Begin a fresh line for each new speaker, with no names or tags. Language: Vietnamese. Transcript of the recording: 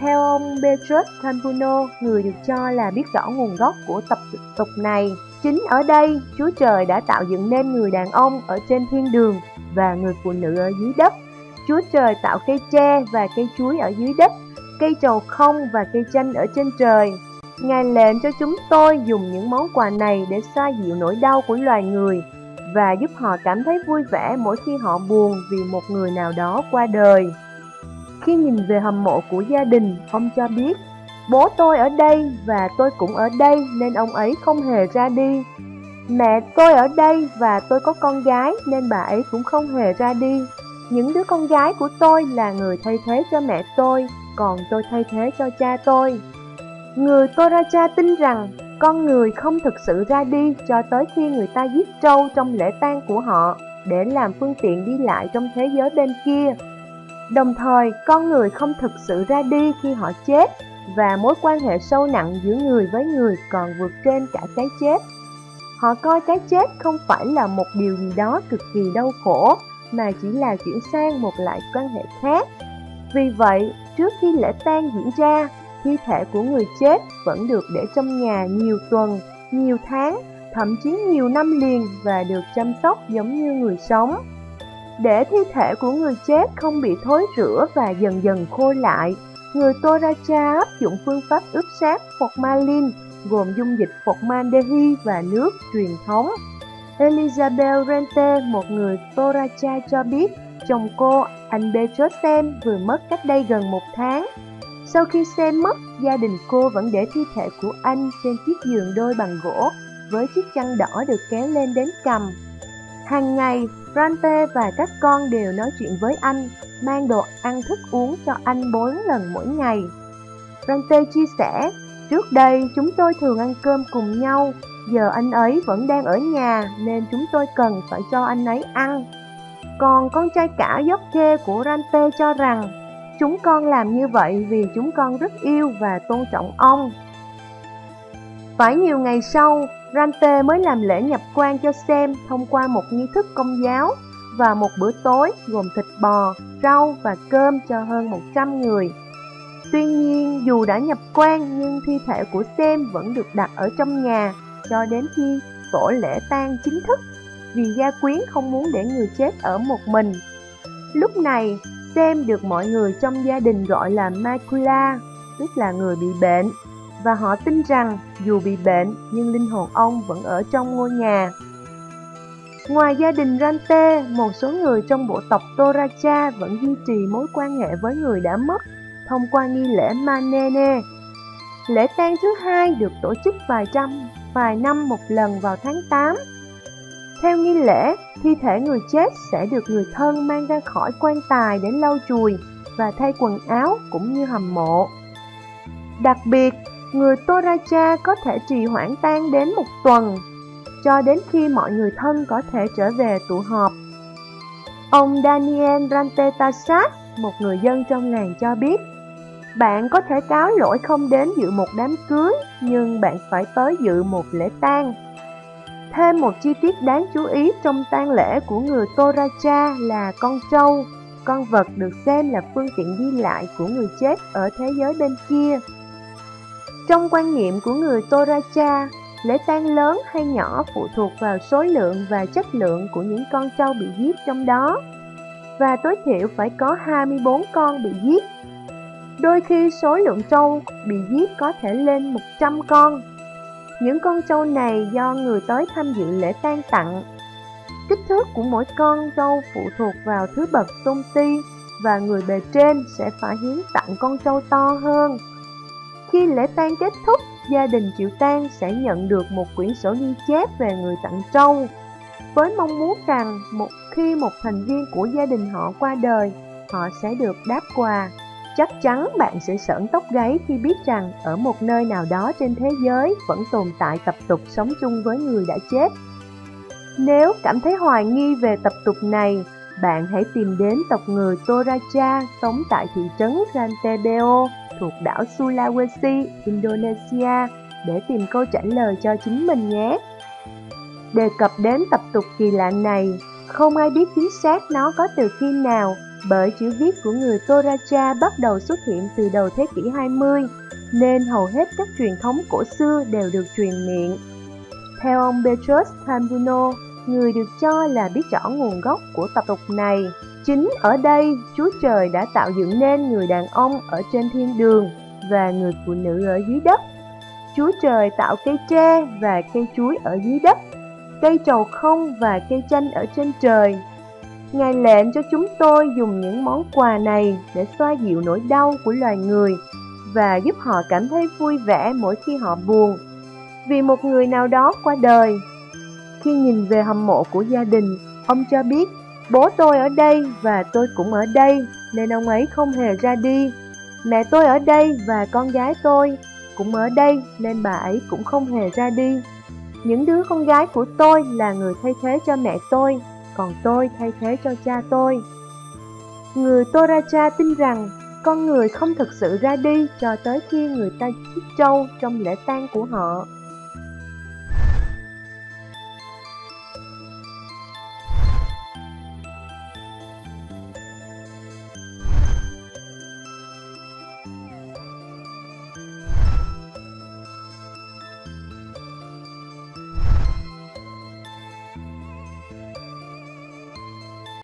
Theo ông Petrus Campuno, người được cho là biết rõ nguồn gốc của tập tục này, chính ở đây Chúa Trời đã tạo dựng nên người đàn ông ở trên thiên đường và người phụ nữ ở dưới đất. Chúa Trời tạo cây tre và cây chuối ở dưới đất, cây trầu không và cây chanh ở trên trời. Ngài lệnh cho chúng tôi dùng những món quà này để xoa dịu nỗi đau của loài người và giúp họ cảm thấy vui vẻ mỗi khi họ buồn vì một người nào đó qua đời. Khi nhìn về hầm mộ của gia đình, ông cho biết, bố tôi ở đây và tôi cũng ở đây nên ông ấy không hề ra đi. Mẹ tôi ở đây và tôi có con gái nên bà ấy cũng không hề ra đi. Những đứa con gái của tôi là người thay thế cho mẹ tôi, còn tôi thay thế cho cha tôi. Người Toraja tin rằng con người không thực sự ra đi cho tới khi người ta giết trâu trong lễ tang của họ để làm phương tiện đi lại trong thế giới bên kia. Đồng thời, con người không thực sự ra đi khi họ chết và mối quan hệ sâu nặng giữa người với người còn vượt trên cả cái chết. Họ coi cái chết không phải là một điều gì đó cực kỳ đau khổ, mà chỉ là chuyển sang một loại quan hệ khác. Vì vậy, trước khi lễ tang diễn ra, thi thể của người chết vẫn được để trong nhà nhiều tuần, nhiều tháng, thậm chí nhiều năm liền và được chăm sóc giống như người sống. Để thi thể của người chết không bị thối rữa và dần dần khô lại, người Toraja áp dụng phương pháp ướp sát formalin gồm dung dịch formaldehyde và nước truyền thống. Elizabeth Rente, một người Toraja cho biết, chồng cô, anh Petrosem vừa mất cách đây gần một tháng. Sau khi Sam mất, gia đình cô vẫn để thi thể của anh trên chiếc giường đôi bằng gỗ với chiếc chăn đỏ được kéo lên đến cầm. Hàng ngày, Rante và các con đều nói chuyện với anh, mang đồ ăn thức uống cho anh 4 lần mỗi ngày. Rante chia sẻ, trước đây chúng tôi thường ăn cơm cùng nhau, giờ anh ấy vẫn đang ở nhà nên chúng tôi cần phải cho anh ấy ăn. Còn con trai cả Yoke của Rante cho rằng, chúng con làm như vậy vì chúng con rất yêu và tôn trọng ông. Phải nhiều ngày sau, Rante mới làm lễ nhập quan cho Sam thông qua một nghi thức công giáo và một bữa tối gồm thịt bò, rau và cơm cho hơn 100 người. Tuy nhiên, dù đã nhập quan nhưng thi thể của Sam vẫn được đặt ở trong nhà cho đến khi tổ lễ tang chính thức vì gia quyến không muốn để người chết ở một mình. Lúc này, Sam được mọi người trong gia đình gọi là Macula, tức là người bị bệnh và họ tin rằng dù bị bệnh nhưng linh hồn ông vẫn ở trong ngôi nhà. Ngoài gia đình Rante, một số người trong bộ tộc Toracha vẫn duy trì mối quan hệ với người đã mất thông qua nghi lễ Manene. Lễ tang thứ hai được tổ chức vài trăm, vài năm một lần vào tháng 8. Theo nghi lễ, thi thể người chết sẽ được người thân mang ra khỏi quan tài để lau chùi và thay quần áo cũng như hầm mộ. Đặc biệt, người Toraja có thể trì hoãn tan đến một tuần, cho đến khi mọi người thân có thể trở về tụ họp. Ông Daniel Rantetasat, một người dân trong làng cho biết, bạn có thể cáo lỗi không đến dự một đám cưới, nhưng bạn phải tới dự một lễ tang. Thêm một chi tiết đáng chú ý trong tang lễ của người Toraja là con trâu, con vật được xem là phương tiện đi lại của người chết ở thế giới bên kia. Trong quan niệm của người Toracha, lễ tang lớn hay nhỏ phụ thuộc vào số lượng và chất lượng của những con trâu bị giết trong đó, và tối thiểu phải có 24 con bị giết. Đôi khi số lượng trâu bị giết có thể lên 100 con. Những con trâu này do người tới tham dự lễ tang tặng. Kích thước của mỗi con trâu phụ thuộc vào thứ bậc tôn ti và người bề trên sẽ phải hiến tặng con trâu to hơn. Khi lễ tang kết thúc, gia đình chịu tang sẽ nhận được một quyển sổ ghi chép về người tặng trâu, với mong muốn rằng một khi một thành viên của gia đình họ qua đời, họ sẽ được đáp quà. Chắc chắn bạn sẽ sởn tóc gáy khi biết rằng ở một nơi nào đó trên thế giới vẫn tồn tại tập tục sống chung với người đã chết. Nếu cảm thấy hoài nghi về tập tục này, bạn hãy tìm đến tộc người Toraja sống tại thị trấn Rantebeo thuộc đảo Sulawesi, Indonesia để tìm câu trả lời cho chính mình nhé. Đề cập đến tập tục kỳ lạ này, không ai biết chính xác nó có từ khi nào Bởi chữ viết của người Toraja bắt đầu xuất hiện từ đầu thế kỷ 20, nên hầu hết các truyền thống cổ xưa đều được truyền miệng. Theo ông Petrus Tambuno, người được cho là biết rõ nguồn gốc của tập tục này, chính ở đây Chúa Trời đã tạo dựng nên người đàn ông ở trên thiên đường và người phụ nữ ở dưới đất. Chúa Trời tạo cây tre và cây chuối ở dưới đất, cây trầu không và cây chanh ở trên trời. Ngài lệnh cho chúng tôi dùng những món quà này để xoa dịu nỗi đau của loài người và giúp họ cảm thấy vui vẻ mỗi khi họ buồn. Vì một người nào đó qua đời, khi nhìn về hầm mộ của gia đình, ông cho biết bố tôi ở đây và tôi cũng ở đây nên ông ấy không hề ra đi. Mẹ tôi ở đây và con gái tôi cũng ở đây nên bà ấy cũng không hề ra đi. Những đứa con gái của tôi là người thay thế cho mẹ tôi, còn tôi thay thế cho cha tôi. Người Toraja tin rằng con người không thực sự ra đi cho tới khi người ta giết trâu trong lễ tang của họ.